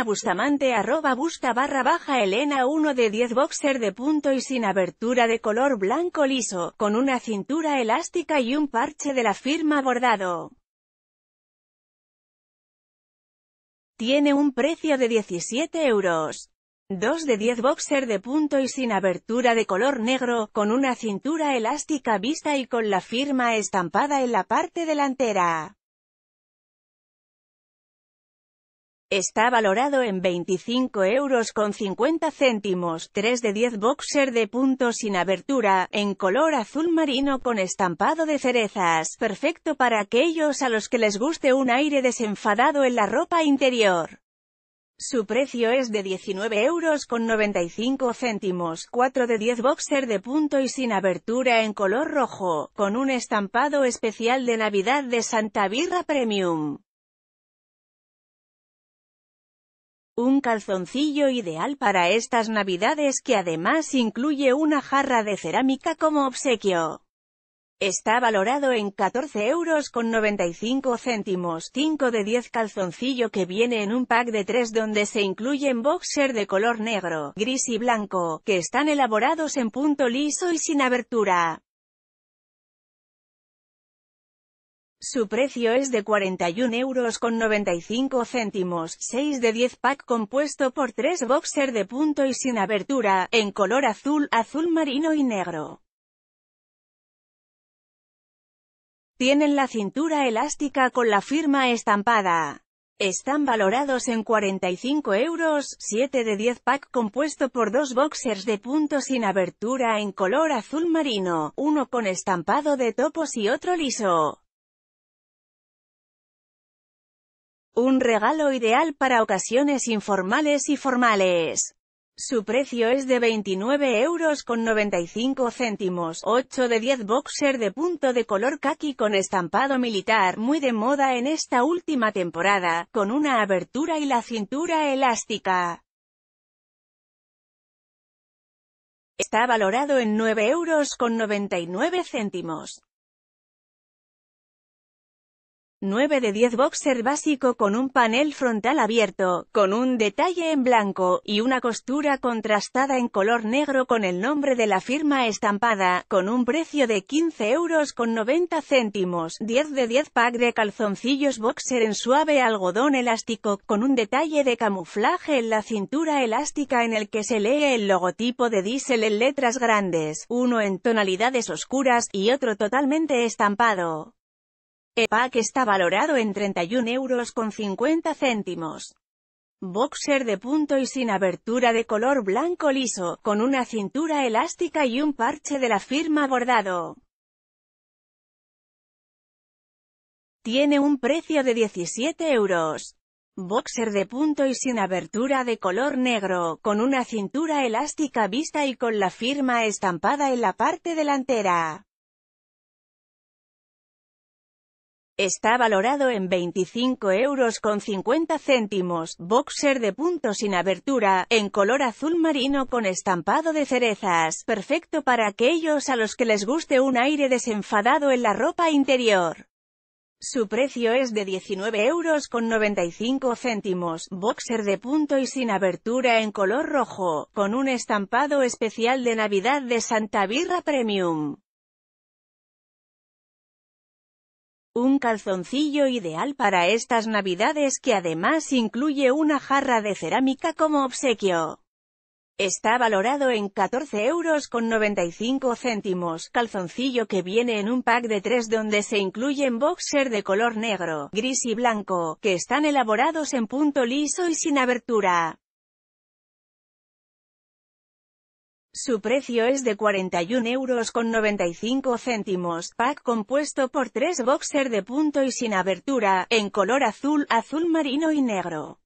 Elena Bustamante arroba busta barra baja Elena 1 de 10 boxer de punto y sin abertura de color blanco liso, con una cintura elástica y un parche de la firma bordado. Tiene un precio de 17 euros. 2 de 10 boxer de punto y sin abertura de color negro, con una cintura elástica vista y con la firma estampada en la parte delantera. Está valorado en 25 euros con 50 céntimos, 3 de 10 boxer de punto sin abertura, en color azul marino con estampado de cerezas, perfecto para aquellos a los que les guste un aire desenfadado en la ropa interior. Su precio es de 19 euros con 95 céntimos, 4 de 10 boxer de punto y sin abertura en color rojo, con un estampado especial de Navidad de Santa Birra Premium. Un calzoncillo ideal para estas navidades que además incluye una jarra de cerámica como obsequio. Está valorado en 14 euros con 95 céntimos, 5 de 10 calzoncillo que viene en un pack de 3 donde se incluyen boxer de color negro, gris y blanco, que están elaborados en punto liso y sin abertura. Su precio es de 41 euros con 95 céntimos, 6 de 10 pack compuesto por 3 boxer de punto y sin abertura, en color azul, azul marino y negro. Tienen la cintura elástica con la firma estampada. Están valorados en 45 euros, 7 de 10 pack compuesto por dos boxers de punto sin abertura en color azul marino, uno con estampado de topos y otro liso. Un regalo ideal para ocasiones informales y formales. Su precio es de 29 euros con 95 céntimos, 8 de 10 boxer de punto de color kaki con estampado militar muy de moda en esta última temporada, con una abertura y la cintura elástica. Está valorado en 9 euros con 99 céntimos. 9 de 10 boxer básico con un panel frontal abierto, con un detalle en blanco, y una costura contrastada en color negro con el nombre de la firma estampada, con un precio de 15 euros con 90 céntimos, 10 de 10 pack de calzoncillos boxer en suave algodón elástico, con un detalle de camuflaje en la cintura elástica en el que se lee el logotipo de Diesel en letras grandes, uno en tonalidades oscuras, y otro totalmente estampado. El pack está valorado en 31 euros con 50 céntimos. Boxer de punto y sin abertura de color blanco liso, con una cintura elástica y un parche de la firma bordado. Tiene un precio de 17 euros. Boxer de punto y sin abertura de color negro, con una cintura elástica vista y con la firma estampada en la parte delantera. Está valorado en 25 euros con 50 céntimos, boxer de punto sin abertura, en color azul marino con estampado de cerezas, perfecto para aquellos a los que les guste un aire desenfadado en la ropa interior. Su precio es de 19 euros con 95 céntimos, boxer de punto y sin abertura en color rojo, con un estampado especial de Navidad de Santa Birra Premium. Un calzoncillo ideal para estas navidades que además incluye una jarra de cerámica como obsequio. Está valorado en 14 euros con 95 céntimos, calzoncillo que viene en un pack de tres donde se incluyen boxer de color negro, gris y blanco, que están elaborados en punto liso y sin abertura. Su precio es de 41 euros con 95 céntimos, pack compuesto por tres boxer de punto y sin abertura, en color azul, azul marino y negro.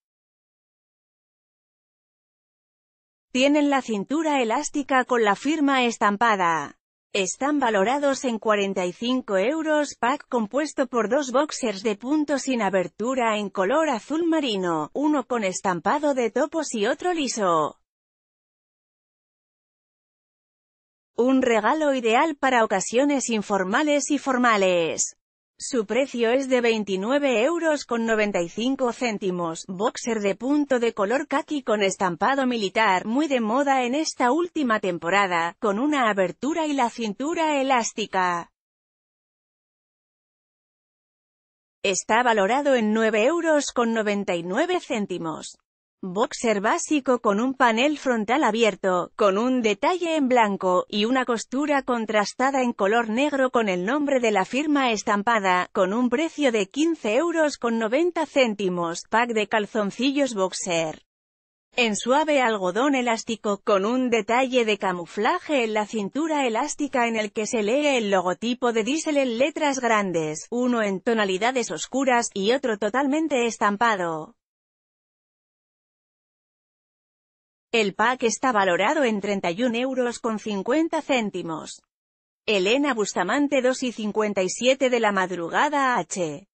Tienen la cintura elástica con la firma estampada. Están valorados en 45 euros, pack compuesto por dos boxers de punto sin abertura en color azul marino, uno con estampado de topos y otro liso. Un regalo ideal para ocasiones informales y formales. Su precio es de 29 euros con 95 céntimos, boxer de punto de color khaki con estampado militar, muy de moda en esta última temporada, con una abertura y la cintura elástica. Está valorado en 9 euros con 99 céntimos. Boxer básico con un panel frontal abierto, con un detalle en blanco, y una costura contrastada en color negro con el nombre de la firma estampada, con un precio de 15 euros con 90 céntimos, pack de calzoncillos boxer. En suave algodón elástico, con un detalle de camuflaje en la cintura elástica en el que se lee el logotipo de Diesel en letras grandes, uno en tonalidades oscuras, y otro totalmente estampado. El pack está valorado en 31 euros con 50 céntimos. Elena Bustamante 2 y 57 de la madrugada H.